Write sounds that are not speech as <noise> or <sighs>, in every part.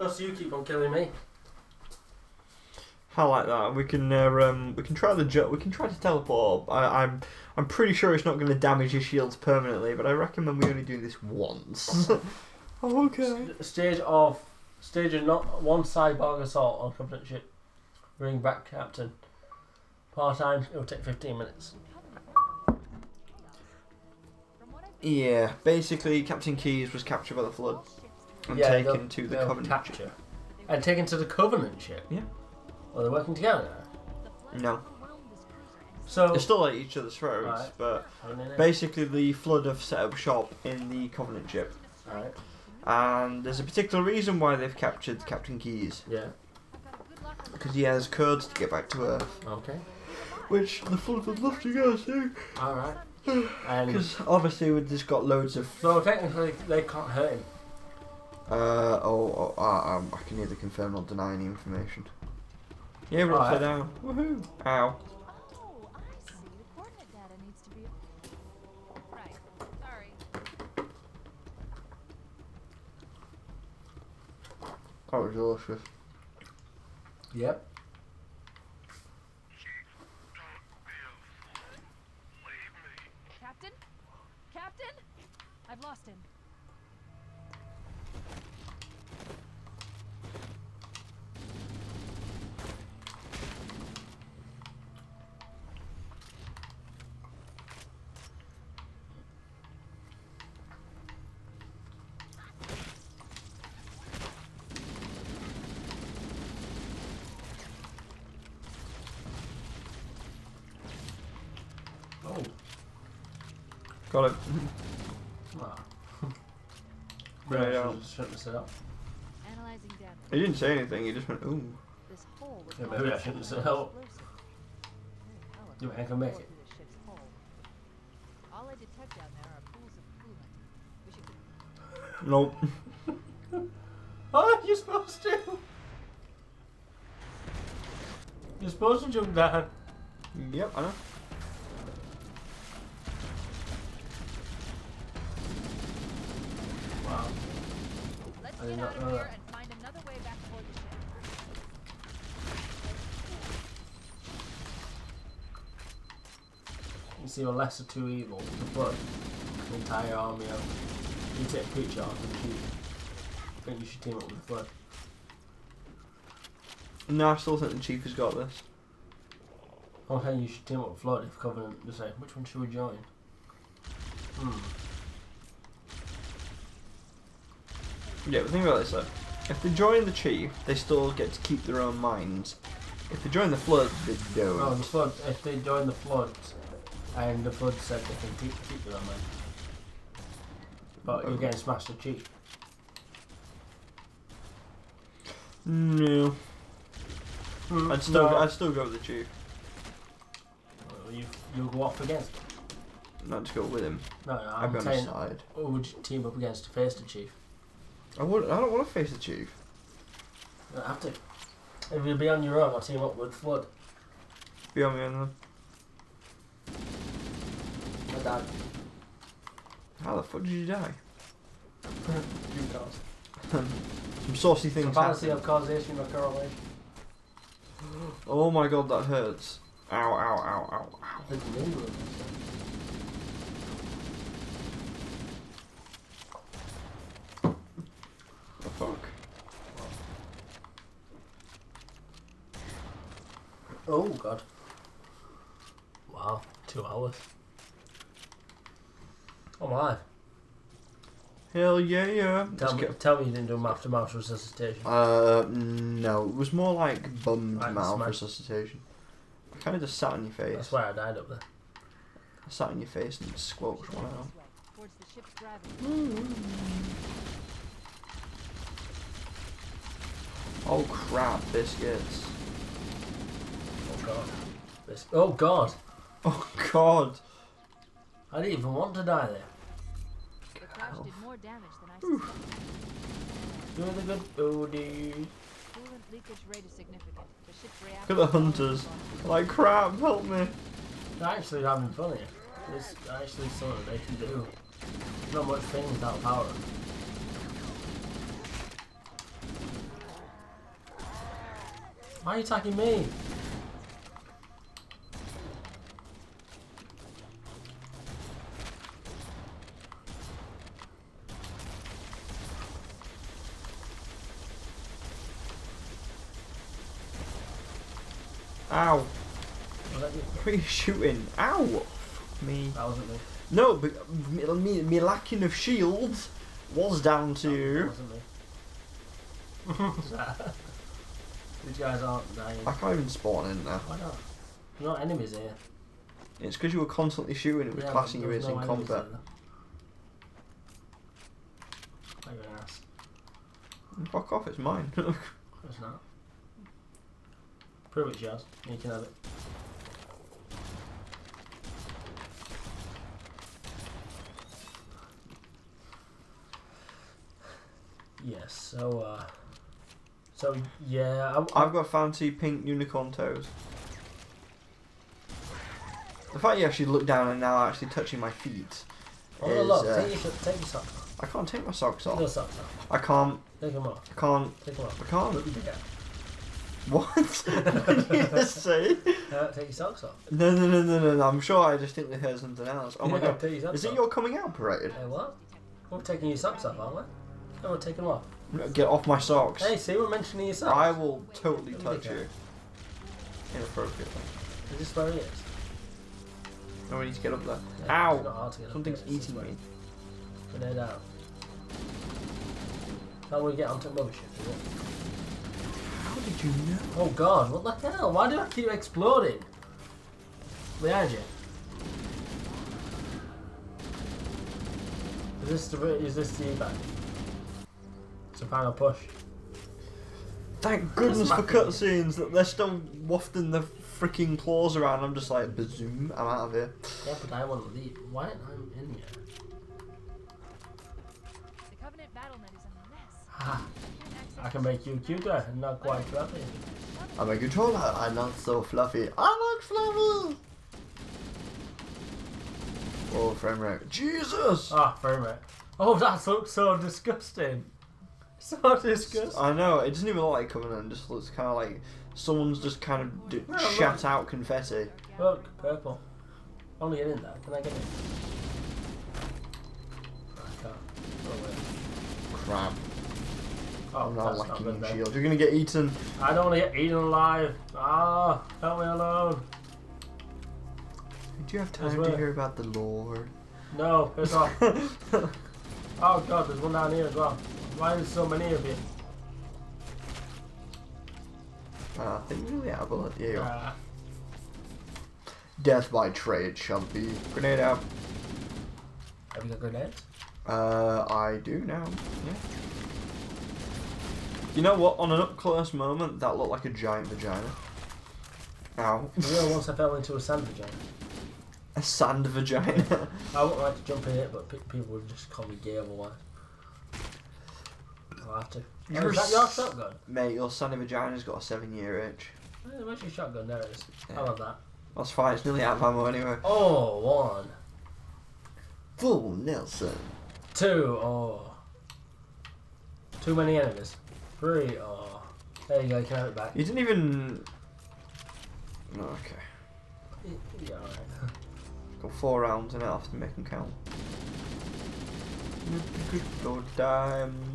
Plus, you keep on killing me. I like that. We can uh, um, we can try the ju- we can try to teleport. I, I'm I'm pretty sure it's not going to damage your shields permanently, but I recommend we only do this once. <laughs> <laughs> okay. S- Stage of stage of not one cyborg assault on Covenant ship. Bring back captain. Part time. It'll take fifteen minutes. Yeah, basically, Captain Keyes was captured by the flood and Yeah, taken to the Covenant capture. ship. And taken to the Covenant ship. Yeah. Well, they're working together. No, So. they're still at each other's throats, Right. but basically, the flood have set up shop in the Covenant ship, and there's a particular reason why they've captured Captain Keyes Yeah. because he has codes to get back to Earth, Okay. which the flood would love to go to. All right. <sighs> And Because obviously we've just got loads of. so technically they can't hurt him. Uh, oh, oh uh, um, I can neither confirm nor deny any information. Yeah, we're upside down. Woohoo! Ow. Oh, I see. The coordinate data needs to be. Right. Sorry. That was delicious. Yep. Captain? Captain? I've lost him. Got it. Wow. Right Really out. shouldn't have set up. Analyzing damage. He didn't say anything, he just went, ooh. This hole was Yeah, marked maybe I shouldn't an have help. You elegant ain't gonna make door it. to the ship's hull. All I detect down there are pools of coolant. <laughs> Nope. Oh, <laughs> you're supposed to. You're supposed to jump down. yep, I know. I did not out know of that. and find another way back toward the ship. You see a lesser two evils, the flood, the entire army of. You take Preacher off and shoot. I think you should team up with the flood. No, I still think the chief has got this. Okay, you should team up with Flood if Covenant to say, which one should we join? Hmm. Yeah, but think about this though. If they join the chief, they still get to keep their own minds. If they join the flood, they don't. No, the Flood, if they join the Flood, and the Flood said they can keep, keep their own mind. But you're getting smashed the Chief. No. Hmm, I'd still, no. I'd still go with the chief. Well, you, you'll go off against. Not to go with him. No, no, I'd I'm be on his saying, side. who would you team up against to face the Chief? I would. I don't want to face the chief. You don't have to. If you'll be on your own, I'll team up with Flood. Be on me on them. My dad. How the fuck did you die? <laughs> you guys. <laughs> Some saucy things fallacy of causation or correlation. Oh my god, that hurts. Ow, ow, ow, ow, ow. I think you knew it. The fuck. Oh god. Wow, two hours. Oh my. Hell yeah, yeah. Tell Let's me, get- tell me you didn't do mouth to mouth resuscitation. Uh, no. It was more like bummed Right, mouth smack. resuscitation. I kind of just sat on your face. That's why I died up there. I sat on your face and squelched one out. This towards the ship's gravity. Oh crap, biscuits. Oh god. This. Oh god. Oh god. I didn't even want to die there. The crash did more damage than I Oof. suspected. Doing the good booty. Coolant leakage rate is significant. The ship's Look at the hunters. Like crap, help me. They're actually having fun here. There's actually something they can do. Not much thing without power. Why are you attacking me? Ow! Was you? Who are you shooting? Ow! Me. That wasn't me. No, but me, me, me lacking of shields was down That to. wasn't me. <laughs> These guys aren't dying. I can't even spawn in there. Why not? There's no enemies here. It's because you were constantly shooting. It was Yeah, classing you as no combat. an ass. Fuck off! It's mine. <laughs> It's not. Prove it's yours. You can have it. Yes, so, uh. So, yeah. I, I've got fancy pink unicorn toes. The fact you actually look down and now actually touching my feet. Oh, is, look, uh, take, your, take your socks off. I can't take my socks off. Take off. socks off. I can't. Take them off. I can't. Take them off. I can't. Look, <laughs> you did it. What? what did you just say? Uh, take your socks off. No, no, no, no, no, no. I'm sure I distinctly heard something else. Oh my <laughs> Yeah, god. your Is it off. your coming out parade? Hey, what? We're taking your socks off, aren't we? Oh, no, we're taking them off. Get off my socks. Hey, see, we're mentioning your socks. I will totally touch you. Inappropriately. Is this where he is? No, we need to get up there. Yeah, Ow! not hard to get up Something's there, eating me. Grenade out. How do we get onto rubbish? Is it? How did you know? Oh god, what the hell? Why do I keep exploding? Behind you. Is this the is this the back? It's a final push. Thank goodness for cutscenes that they're still wafting the freaking claws around. I'm just like, bazoom, I'm out of here. Yeah, but I want to leave. Why am I in here? The Covenant battlement is a mess. Ha! Can't access I can make you cuter and not quite fluffy. I'm a controller, I'm not so fluffy. I like fluffy! Oh, frame rate. Jesus! Ah, frame rate. Oh, that looks so disgusting. <laughs> So disgusting. I know, it doesn't even look like Covenant, it just looks kind of like someone's just kind of d- No, shat look. out confetti. Look, purple. Only get in that. Can I get it? I can't. Oh, wait. Crap. Oh, I'm not that's not lacking good in then. shield. You're gonna get eaten. I don't want to get eaten alive. Ah, help me alone. Do you have time to where- hear about the Lord? No, piss off. <laughs> oh god, there's one down here as well. Why is so many of you? Uh, I think we really have a Yeah, you. Ah, Death by trade shall be. Grenade out. have you got grenades? Uh, I do now. Yeah. You know what? On an up close moment, that looked like a giant vagina. Ow. You know, once I fell into a sand vagina. a sand vagina. <laughs> I wouldn't like to jump in it, but people would just call me gay otherwise. I'll have to. Oh, You're is that your s- shotgun? Mate, your sandy vagina's got a seven year itch. Eh, Where's your shotgun? There it is. Yeah. How about that? That's fine, it's nearly out of ammo anyway. Oh, one. Full Nelson. Two. Oh. Too many enemies. Three. Oh. There you go. You can have it back. You didn't even. No, okay. Yeah, alright. <laughs> Got four rounds and I have to make them count. With <laughs> the good old times.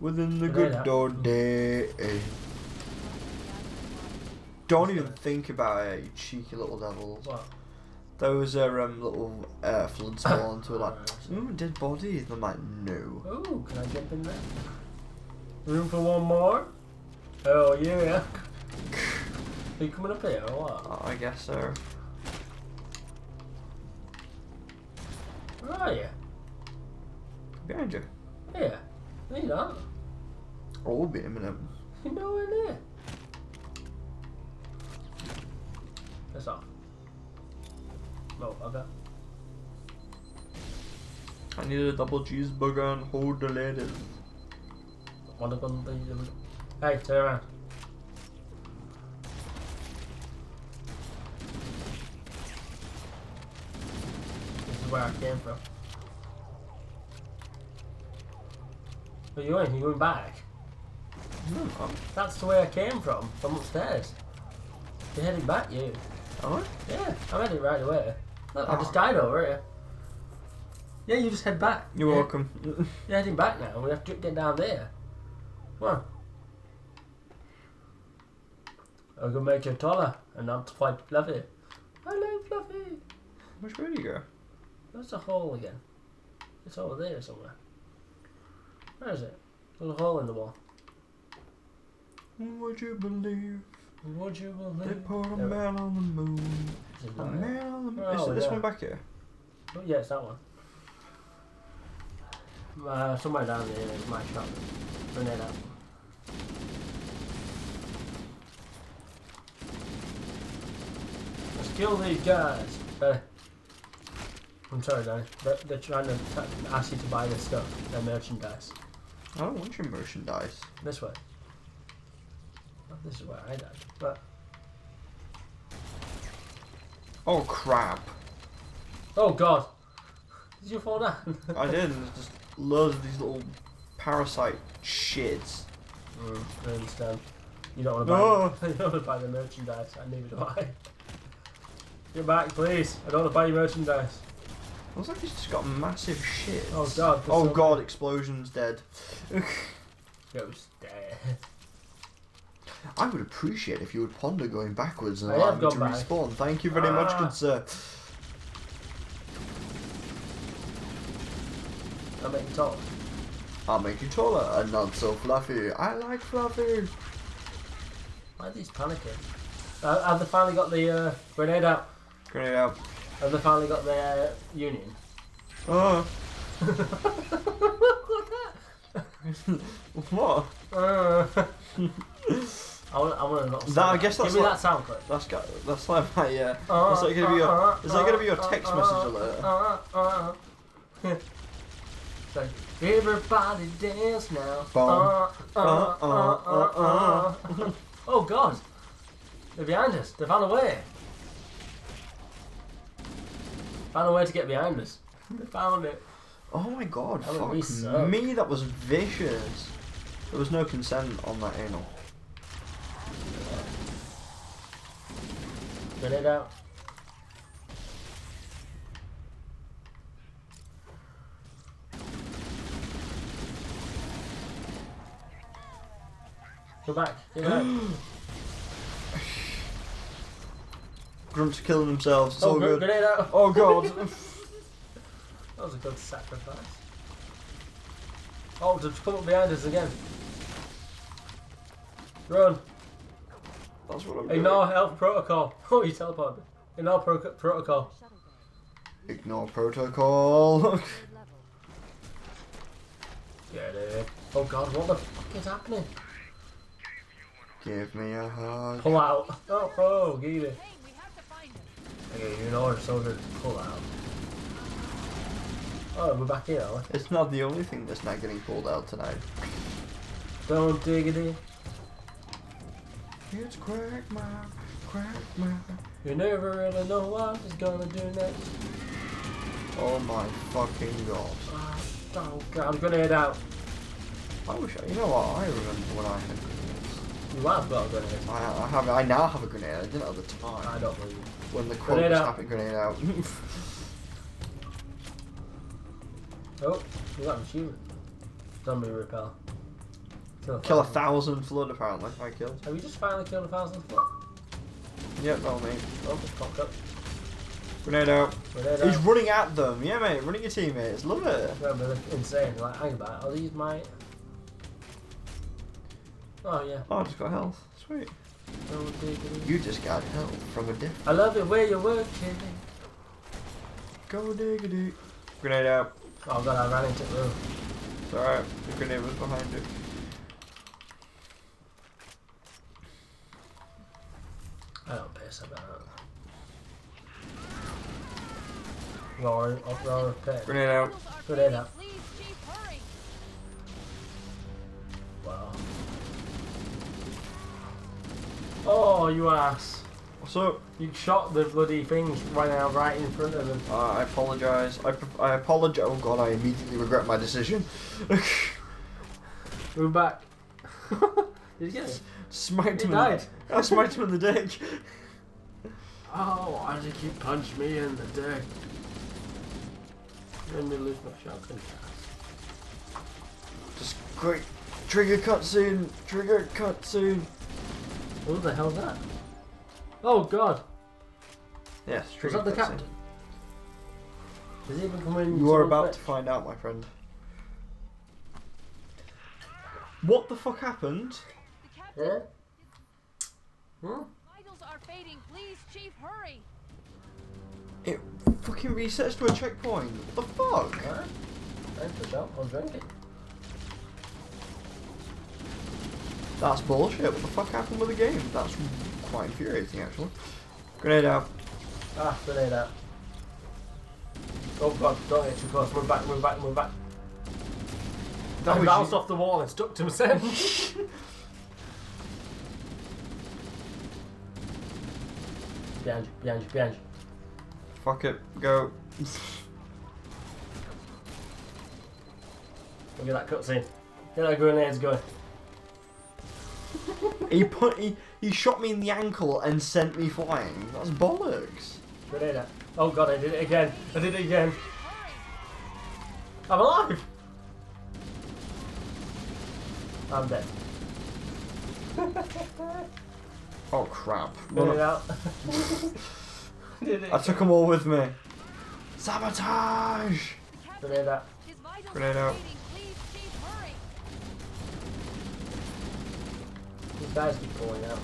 Within the good old day. Don't even think about it, you cheeky little devils. What? Those are um, little uh, flood spawns who are like, ooh, dead bodies. And I'm like, no. Ooh, can I jump in there? Room for one more? Oh yeah. <laughs> Are you coming up here or what? I guess so. Where are you? Behind you. Here. No, you're not. Oh, we'll be minute. You know nowhere near. Piss off. No, okay. I need a double cheeseburger and hold the of them. Hey, turn around. This is where I came from. Where you going? You going back? No, That's the way I came from, from upstairs. You're heading back, you. am I? Yeah, I'm heading right away. Look, I just Oh. died over here. Yeah, you just head back. You're Yeah, welcome. <laughs> You're heading back now. We have to get down there. Come on. I can make you taller and not quite fluffy. Hello, Fluffy. Which way do you go? That's a hole again? It's over there somewhere. Where is it? There's a hole in the wall. Would you believe Would you believe? they put a There. man on the moon? A man on the moon. Oh, Is it this yeah. one back here? Oh, yeah, it's that one. Uh, somewhere down there is my shop. Grenade out. Let's kill these guys. Uh, I'm sorry, Danny. They're, they're trying to ask you to buy their stuff, their merchandise. I don't want your merchandise. This way. This is where I died. But, Oh crap! oh god! Did you fall down? I did. There's just loads of these little parasite shits. Mm, I understand. You don't want to buy. No. <laughs> you don't want to buy the merchandise. And neither do I. Get back, please. I don't want to buy your merchandise. Looks like he's just got massive shit. Oh god. Oh god! Explosion's dead. <laughs> Ghost dead. I would appreciate if you would ponder going backwards and I allow me to back. respawn. Thank you very much, Ah. good sir. I'll make you talk. I'll make you taller and not so fluffy. I like fluffy. Why are these panicking? Uh, have they finally got the uh, grenade out? Grenade out. Have they finally got the uh, union? <laughs> Oh. <laughs> what? Uh, <laughs> I want, I want to not. That- I guess that's Give me like- that sound clip. That's got. That's like my. Uh, Uh, Is that gonna be your- is that gonna be your text message uh, alert? uh, uh, uh. It's like, everybody dance now. Boom. Uh, uh, Uh, uh, uh, uh, uh. oh God! They're behind us. They found a way. Found a way to get behind us. <laughs> They found it. oh my god! That would be Fuck me. That was vicious. There was no consent on that anal. Grenade out. Go back. Get back. <gasps> Grunts killing themselves. It's oh, all good. grenade out. Oh god. <laughs> <laughs> That was a good sacrifice. Oh, to come up behind us again. Run. That's what I'm doing. Ignore health protocol. <laughs> Oh, you teleported. Ignore pro- protocol. Ignore protocol. <laughs> Get it. Oh god, what the fuck is happening? Give me a hug. Pull out. <laughs> Oh, oh, get it. Hey, we have to find him. Okay, you know our soldier pull out. Oh, we're back here, are we? It's not the only thing that's not getting pulled out tonight. Don't diggity. it crack my, crack my. You never really know what he's gonna do next. Oh my fucking god. Ah, Oh god, I'm gonna head out. I wish I, you know what, I remember when I had grenades. You have got a grenade. I, I have, I now have a grenade, I didn't at the time. I don't believe you. When the quote Grenade was out. happy grenade out. <laughs> Oh, you got an achievement. Zombie repel. Kill a Kill a thousand. flood apparently, I killed. Have we just finally killed a thousand foot? Yep, that'll me. Oh, just popped up. Grenade out. Grenade He's out. running at them, yeah mate, running your teammates, love it. Yeah, but they're insane. Like, hang about. I'll these my? Oh yeah. Oh, I just got health. Sweet. You just got health from a diff. I love it where you're working. Go diggity. Grenade out. Oh god, I ran into the room. It's alright, the grenade was behind you. I don't piss about it. Roar, up, roar, pit. Grenade out. Grenade out. Please, Chief, hurry. Wow. Oh, you ass. What's up? You shot the bloody things right now, right in front of them. Uh, I apologize. I, I apologize. Oh god, I immediately regret my decision. Move back. <laughs> Did you get? Smacked He him. died. In the, <laughs> I smacked him in the dick. Oh, why did you punch me in the dick? Made me lose my shotgun cast. Just quick. Trigger cutscene. Trigger cut cutscene. What the hell hell's that? Oh god! Yes, Was trigger that the cutscene. captain? Does he even come? You are about bed? to find out, my friend. What the fuck happened? The captain. Yeah? Hmm? Vitals are fading. Please, Chief, hurry. It fucking resets to a checkpoint. What the fuck? Alright. Thanks for that. I was drinking. That's bullshit. What the fuck happened with the game? That's quite infuriating, actually. Grenade out. Ah, grenade out. Oh god, don't get too close. Move back, move back, move back. That I bounced you- off the wall and stuck to myself. <laughs> behind you, behind you, behind you. Fuck it. Go. Look at that cutscene. Get that grenades going. he put. He, he shot me in the ankle and sent me flying. That's bollocks. Grenade out. Oh god, I did it again. I did it again. I'm alive! I'm dead. Oh crap. Grenade out. <laughs> <laughs> did it. I took them all with me. Sabotage! The captain. Grenade out. His vitals Grenade out. fading. Please, Chief, hurry. These guys keep pulling out.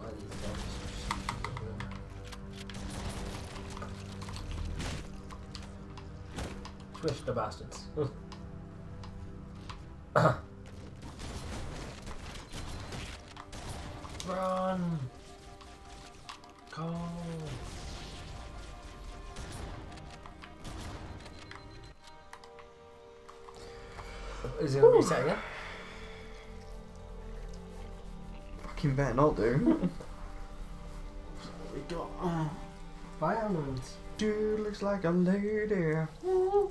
I like these guns. Swish the bastards. Fucking better not do. <laughs> We got uh, violence. Dude looks like a lady. No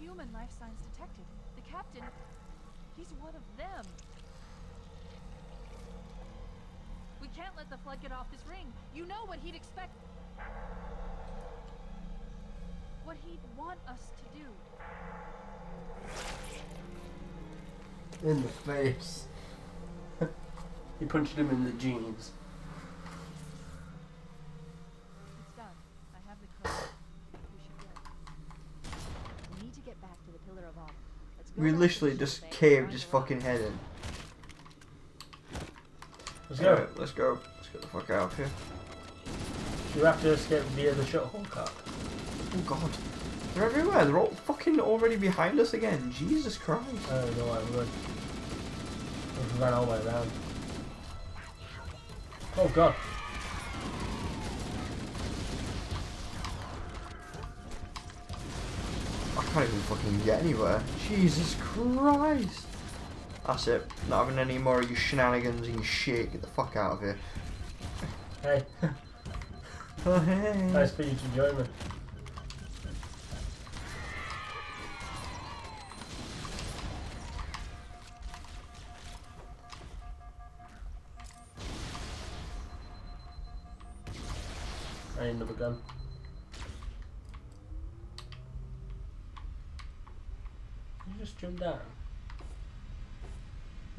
human life signs detected. The captain, he's one of them. We can't let the flood get off this ring. You know what he'd expect. What he'd want us to do. In the face. He punched him in the jeans. It's done. I have the code. We should go. We need to get back to the Pillar of Autumn. Let's go We back to literally the just ship bay and caved find his the fucking lock. head in. Let's go. Alright, let's go. Let's get the fuck out of here. You have to escape via the shuttle cart. Oh god. They're everywhere. They're all fucking already behind us again. Jesus Christ. I don't know why we would. We ran all the way around. Oh god. I can't even fucking get anywhere. Jesus Christ. That's it. Not having any more of your shenanigans and your shit. Get the fuck out of here. Hey, <laughs> Oh, hey. nice for you to join me.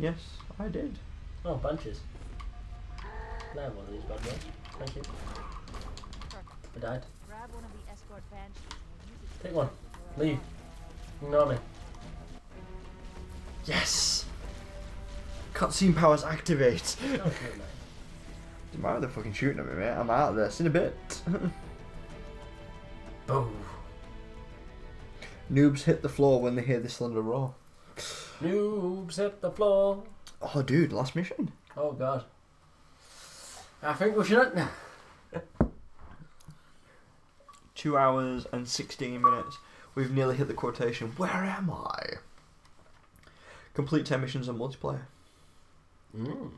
Yes, I did. Oh, bunches. Can I have one of these bad boys? Thank you. I died. Grab one of the escort banshees and we'll use it to Take one. protect the Pillar of Leave. Ignore me. Yes! Cutscene powers activate. Don't shoot me. They're fucking shooting at me, mate. I'm out of this in a bit. <laughs> Boom. Noobs hit the floor when they hear the cylinder roar. Noobs hit the floor. Oh, dude, last mission. Oh god. I think we should. Two hours and 16 minutes. We've nearly hit the quotation. Where am I? Complete 10 missions on multiplayer. Mm.